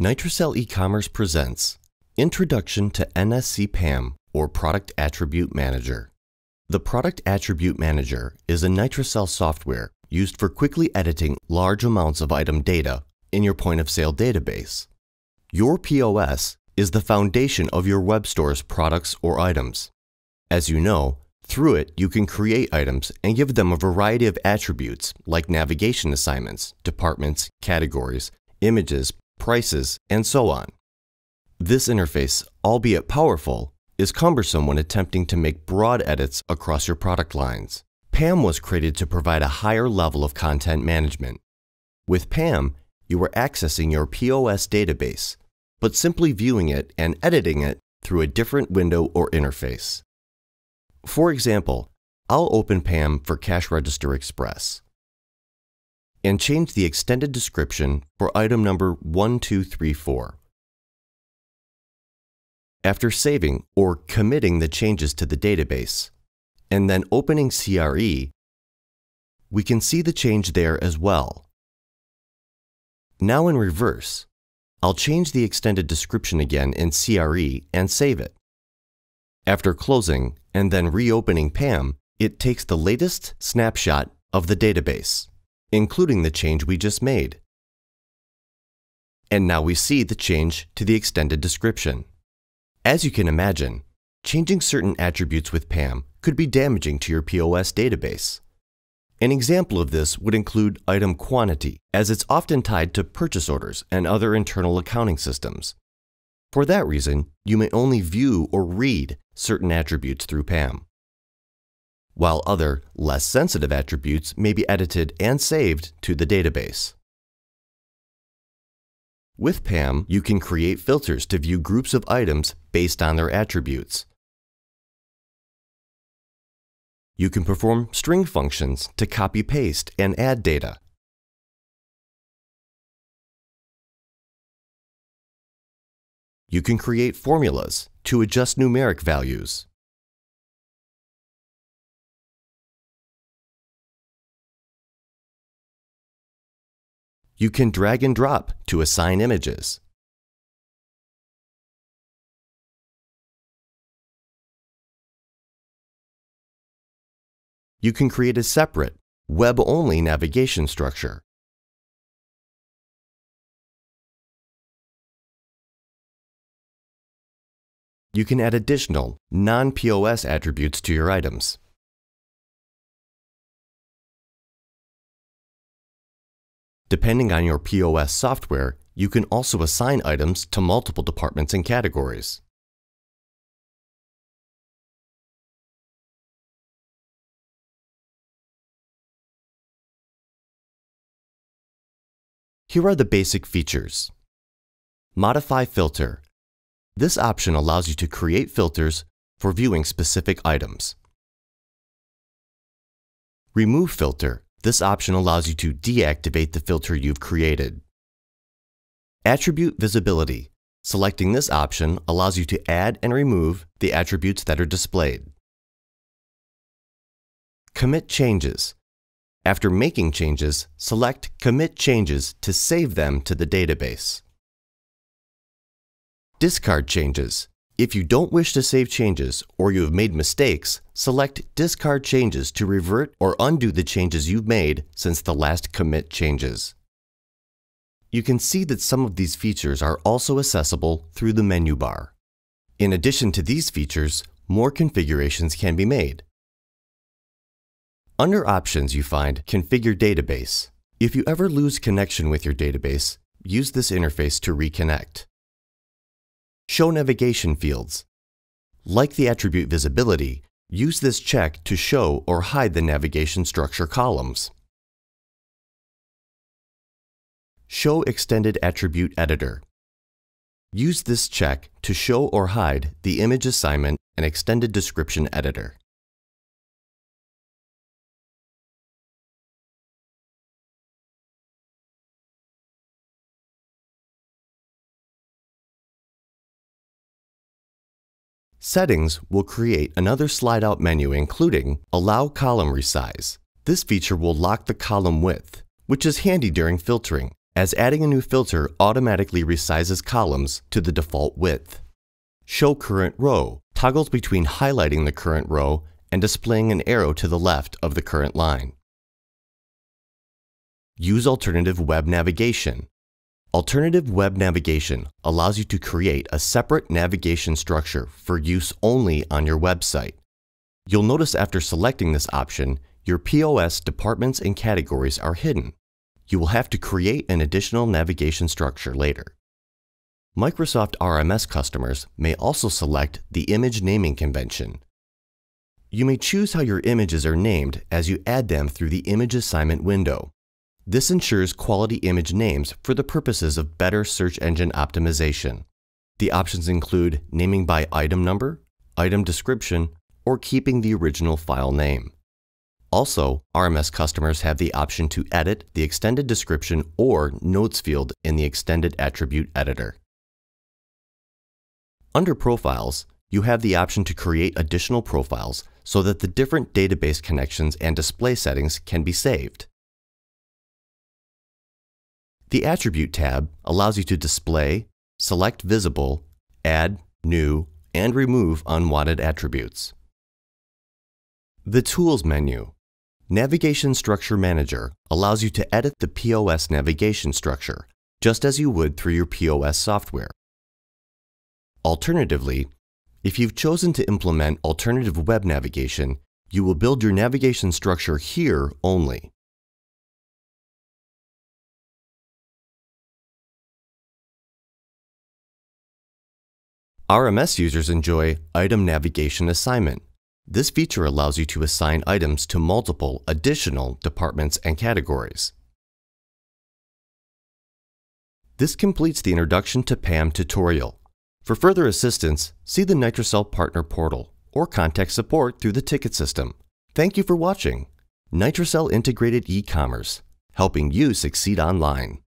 NitroSell e-commerce presents Introduction to NSC PAM or Product Attribute Manager. The Product Attribute Manager is a NitroSell software used for quickly editing large amounts of item data in your point of sale database. Your POS is the foundation of your web store's products or items. As you know, through it you can create items and give them a variety of attributes like navigation assignments, departments, categories, images, prices, and so on. This interface, albeit powerful, is cumbersome when attempting to make broad edits across your product lines. PAM was created to provide a higher level of content management. With PAM, you are accessing your POS database, but simply viewing it and editing it through a different window or interface. For example, I'll open PAM for Cash Register Express and change the extended description for item number 1234. After saving or committing the changes to the database, and then opening CRE, we can see the change there as well. Now in reverse, I'll change the extended description again in CRE and save it. After closing and then reopening PAM, it takes the latest snapshot of the database including the change we just made. And now we see the change to the extended description. As you can imagine, changing certain attributes with PAM could be damaging to your POS database. An example of this would include item quantity, as it's often tied to purchase orders and other internal accounting systems. For that reason, you may only view or read certain attributes through PAM while other, less sensitive attributes may be edited and saved to the database. With PAM, you can create filters to view groups of items based on their attributes. You can perform string functions to copy-paste and add data. You can create formulas to adjust numeric values. You can drag and drop to assign images. You can create a separate, web-only navigation structure. You can add additional, non-POS attributes to your items. Depending on your POS software, you can also assign items to multiple departments and categories. Here are the basic features. Modify filter. This option allows you to create filters for viewing specific items. Remove filter. This option allows you to deactivate the filter you've created. Attribute Visibility. Selecting this option allows you to add and remove the attributes that are displayed. Commit Changes. After making changes, select Commit Changes to save them to the database. Discard Changes. If you don't wish to save changes or you have made mistakes, select Discard Changes to revert or undo the changes you've made since the last commit changes. You can see that some of these features are also accessible through the menu bar. In addition to these features, more configurations can be made. Under Options you find Configure Database. If you ever lose connection with your database, use this interface to reconnect. Show navigation fields. Like the attribute visibility, use this check to show or hide the navigation structure columns. Show Extended Attribute Editor. Use this check to show or hide the image assignment and extended description editor. Settings will create another slide-out menu including Allow Column Resize. This feature will lock the column width, which is handy during filtering, as adding a new filter automatically resizes columns to the default width. Show Current Row toggles between highlighting the current row and displaying an arrow to the left of the current line. Use Alternative Web Navigation. Alternative Web Navigation allows you to create a separate navigation structure for use only on your website. You'll notice after selecting this option, your POS departments and categories are hidden. You will have to create an additional navigation structure later. Microsoft RMS customers may also select the image naming convention. You may choose how your images are named as you add them through the image assignment window. This ensures quality image names for the purposes of better search engine optimization. The options include naming by item number, item description, or keeping the original file name. Also, RMS customers have the option to edit the extended description or notes field in the extended attribute editor. Under Profiles, you have the option to create additional profiles so that the different database connections and display settings can be saved. The Attribute tab allows you to display, select visible, add, new, and remove unwanted attributes. The Tools menu. Navigation Structure Manager allows you to edit the POS navigation structure, just as you would through your POS software. Alternatively, if you've chosen to implement alternative web navigation, you will build your navigation structure here only. RMS users enjoy Item Navigation Assignment. This feature allows you to assign items to multiple additional departments and categories. This completes the Introduction to PAM tutorial. For further assistance, see the NitroSell Partner Portal or contact support through the ticket system. Thank you for watching. NitroSell Integrated E-Commerce, helping you succeed online.